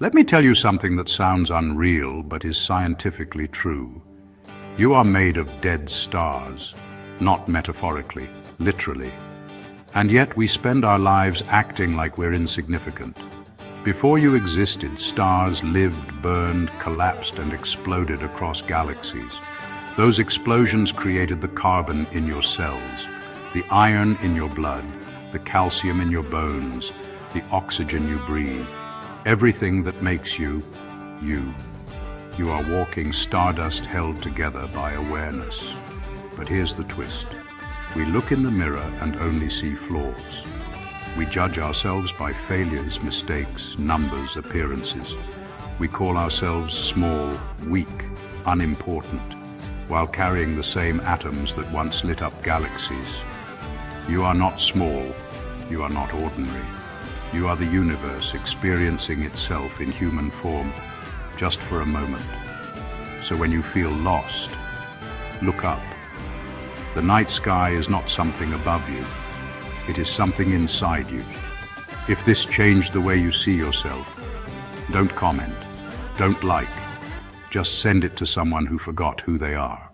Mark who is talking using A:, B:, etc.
A: Let me tell you something that sounds unreal but is scientifically true. You are made of dead stars, not metaphorically, literally. And yet we spend our lives acting like we're insignificant. Before you existed, stars lived, burned, collapsed and exploded across galaxies. Those explosions created the carbon in your cells, the iron in your blood, the calcium in your bones, the oxygen you breathe, everything that makes you, you. You are walking stardust held together by awareness. But here's the twist. We look in the mirror and only see flaws. We judge ourselves by failures, mistakes, numbers, appearances. We call ourselves small, weak, unimportant, while carrying the same atoms that once lit up galaxies. You are not small, you are not ordinary. You are the universe experiencing itself in human form just for a moment. So when you feel lost, look up. The night sky is not something above you. It is something inside you. If this changed the way you see yourself, don't comment, don't like, just send it to someone who forgot who they are.